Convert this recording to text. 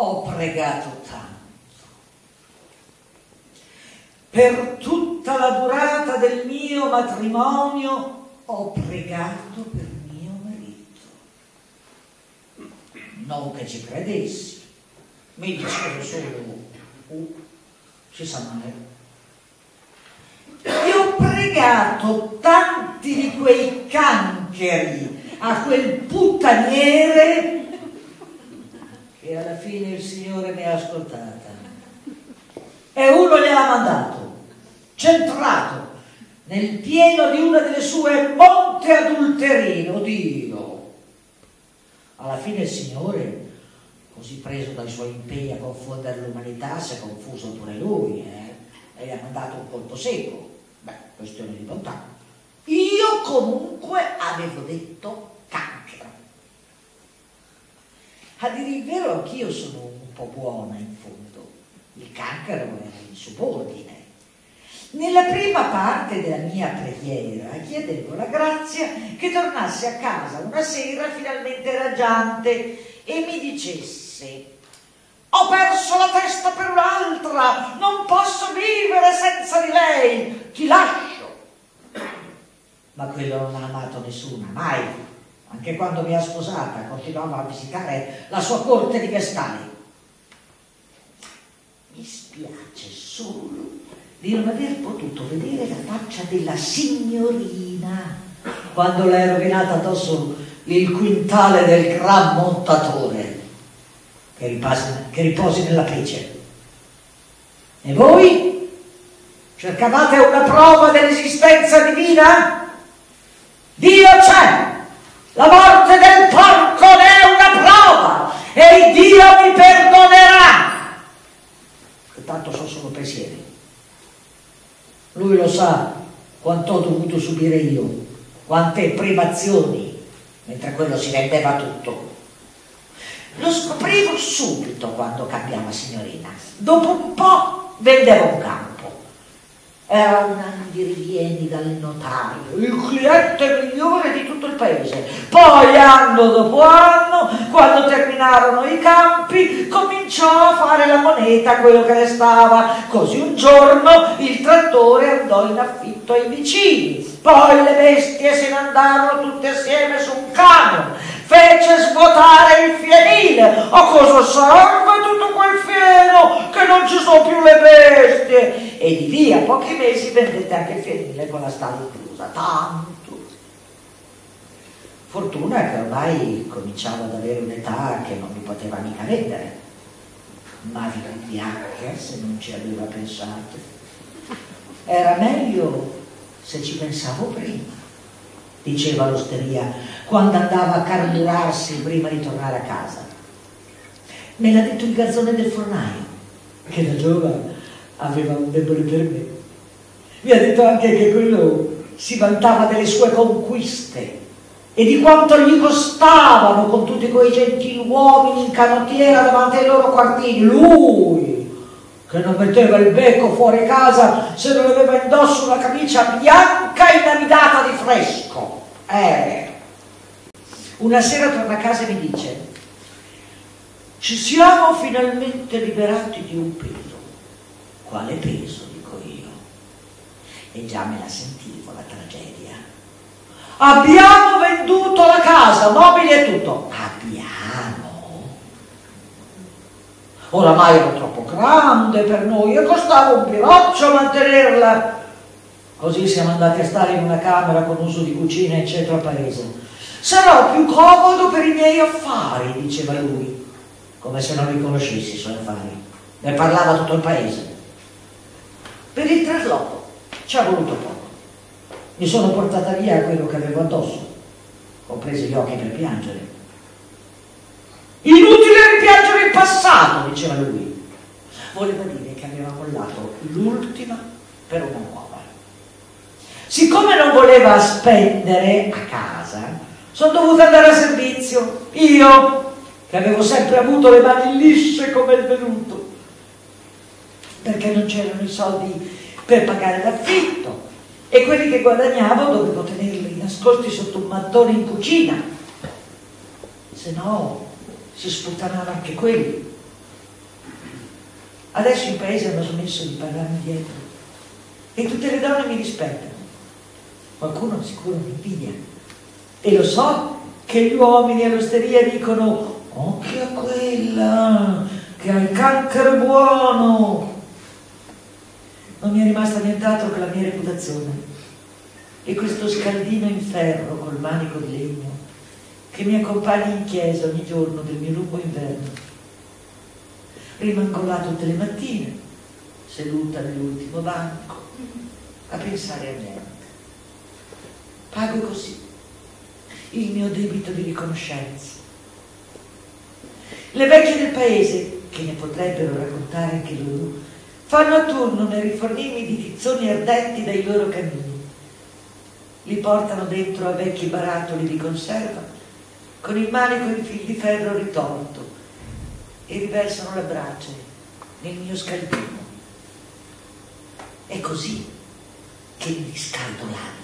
ho pregato tanto. Per tutta la durata del mio matrimonio ho pregato per mio marito. Non che ci credessi, mi dicevo solo, uh, ci sa male. E ho pregato tanti di quei cancheri a quel puttaniere che alla fine il Signore mi ha ascoltata. E uno gliel'ha mandato, centrato, nel pieno di una delle sue monte adulterine, oddio. Alla fine il Signore, così preso dai suoi impegni a confondere l'umanità, si è confuso pure lui, eh? e gli ha mandato un colpo secco. Beh, questione di bontà. Io comunque avevo detto cancro. A dire il vero anch'io sono un po' buona in fondo. Il cancro era in subordine. Nella prima parte della mia preghiera chiedevo la grazia che tornasse a casa una sera finalmente raggiante e mi dicesse ho perso la testa per un'altra, non posso vivere senza di lei, ti lascio. Ma quello non ha amato nessuna, mai. Anche quando mi ha sposata continuava a visitare la sua corte di vestali. Mi spiace solo di non aver potuto vedere la faccia della signorina quando le è rovinato addosso il quintale del gran montatore che riposi, che riposi nella pece. E voi cercavate una prova dell'esistenza divina? Dio c'è! La morte del porco ne è una prova e Dio mi perdonerà. E tanto sono solo pensieri. Lui lo sa quanto ho dovuto subire io, quante privazioni, mentre quello si rendeva tutto. Lo scoprivo subito quando cambiava signorina. Dopo un po' vendeva un campo. Era un anno di rivieni dal notaio, il cliente migliore di tutto il paese. Poi anno dopo anno, quando terminarono i campi, cominciò a fare la moneta, quello che restava. Così un giorno il trattore andò in affitto ai vicini. Poi le bestie se ne andarono tutte assieme su un camion fece svuotare il fienile. A cosa serve tutto quel fieno che non ci sono più le bestie? E di lì a pochi mesi vendette anche il fienile con la stalla inclusa. Tanto. Fortuna che ormai cominciavo ad avere un'età che non mi poteva mica vendere. Ma neanche se non ci aveva pensato. Era meglio se ci pensavo prima diceva l'osteria, quando andava a carburarsi prima di tornare a casa. Me l'ha detto il garzone del fornaio, che da giovane aveva un debole per me. Mi ha detto anche che quello si vantava delle sue conquiste e di quanto gli costavano con tutti quei gentili uomini in canottiera davanti ai loro quartieri. Lui, che non metteva il becco fuori casa se non aveva indosso una camicia bianca inamidata di fresco. Eh. Una sera torna a casa e mi dice, ci siamo finalmente liberati di un peso. Quale peso? dico io. E già me la sentivo la tragedia. Abbiamo venduto la casa, mobili e tutto. Abbiamo oramai era troppo grande per noi e costava un piroccio mantenerla. Così siamo andati a stare in una camera con uso di cucina in centro al paese. Sarò più comodo per i miei affari, diceva lui, come se non li conoscessi i suoi affari. Ne parlava tutto il paese. Per il trasloco ci ha voluto poco. Mi sono portata via quello che avevo addosso, compresi gli occhi per piangere. Inutile rimpiangere il passato, diceva lui. Voleva dire che aveva mollato l'ultima per una nuova. Siccome non voleva spendere a casa, sono dovuta andare a servizio. Io, che avevo sempre avuto le mani lisce come il venuto, perché non c'erano i soldi per pagare l'affitto e quelli che guadagnavo dovevo tenerli nascosti sotto un mattone in cucina, se no si sputtanava anche quelli. Adesso in paese hanno smesso di parlarmi dietro e tutte le donne mi rispettano. Qualcuno sicuro mi invidia. E lo so che gli uomini all'osteria dicono occhio a quella che ha il cancro buono. Non mi è rimasta nient'altro che la mia reputazione e questo scaldino in ferro col manico di legno che mi accompagna in chiesa ogni giorno del mio lungo inverno. Rimango là tutte le mattine, seduta nell'ultimo banco, a pensare a niente. Pago così il mio debito di riconoscenza. Le vecchie del paese, che ne potrebbero raccontare anche loro, fanno a turno nel rifornirmi di tizzoni ardenti dai loro cammini. Li portano dentro a vecchi barattoli di conserva con il manico di fil di ferro ritorto e riversano la brace nel mio scaldino. È così che mi riscaldo l'anima.